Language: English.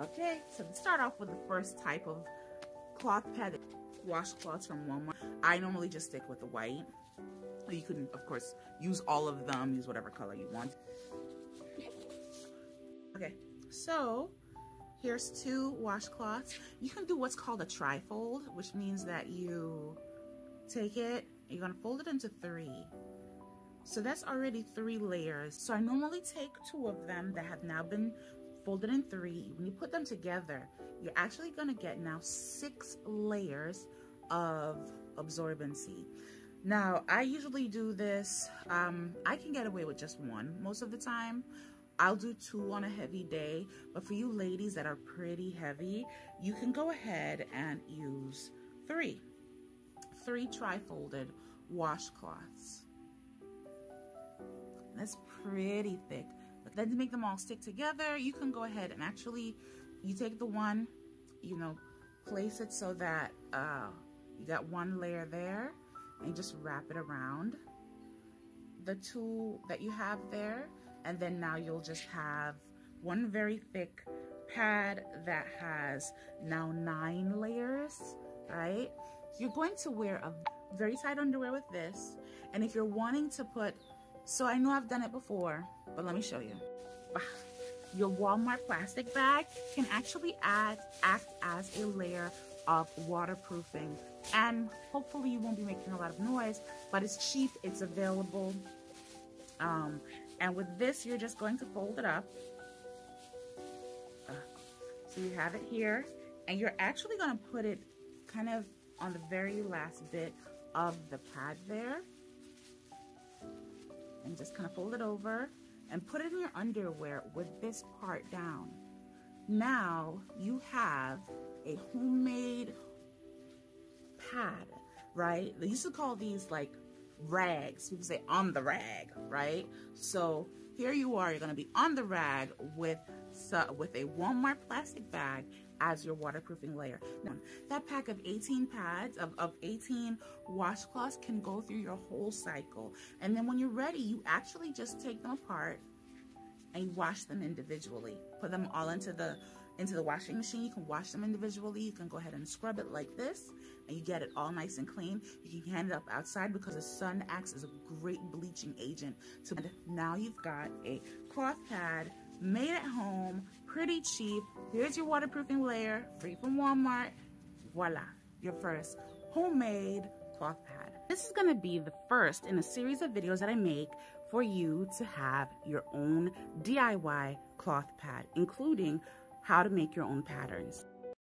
Okay, so start off with the first type of cloth pad, washcloths from Walmart. I normally just stick with the white. You can, of course, use all of them, use whatever color you want. Okay, so here's two washcloths. You can do what's called a trifold, which means that you take it, you're gonna fold it into three. So that's already three layers. So I normally take two of them that have now been folded in three. When you put them together, you're actually gonna get now six layers of absorbency. Now, I usually do this, um, I can get away with just one most of the time. I'll do two on a heavy day, but for you ladies that are pretty heavy, you can go ahead and use three. Three tri-folded washcloths. That's pretty thick. But then to make them all stick together, you can go ahead and actually, you take the one, you know, place it so that uh, you got one layer there and just wrap it around the two that you have there. And then now you'll just have one very thick pad that has now nine layers, right? You're going to wear a very tight underwear with this. And if you're wanting to put so I know I've done it before, but let me show you. Your Walmart plastic bag can actually add, act as a layer of waterproofing. And hopefully you won't be making a lot of noise, but it's cheap, it's available. Um, and with this, you're just going to fold it up. Uh, so you have it here, and you're actually gonna put it kind of on the very last bit of the pad there and just kind of fold it over and put it in your underwear with this part down. Now you have a homemade pad, right? They used to call these like rags. People say on the rag, right? So here you are, you're gonna be on the rag with, with a Walmart plastic bag as your waterproofing layer. Now, that pack of 18 pads, of, of 18 washcloths can go through your whole cycle. And then when you're ready, you actually just take them apart and you wash them individually. Put them all into the into the washing machine. You can wash them individually. You can go ahead and scrub it like this and you get it all nice and clean. You can hand it up outside because the sun acts as a great bleaching agent. So now you've got a cloth pad made at home, pretty cheap. Here's your waterproofing layer, free from Walmart. Voila, your first homemade cloth pad. This is gonna be the first in a series of videos that I make for you to have your own DIY cloth pad, including how to make your own patterns.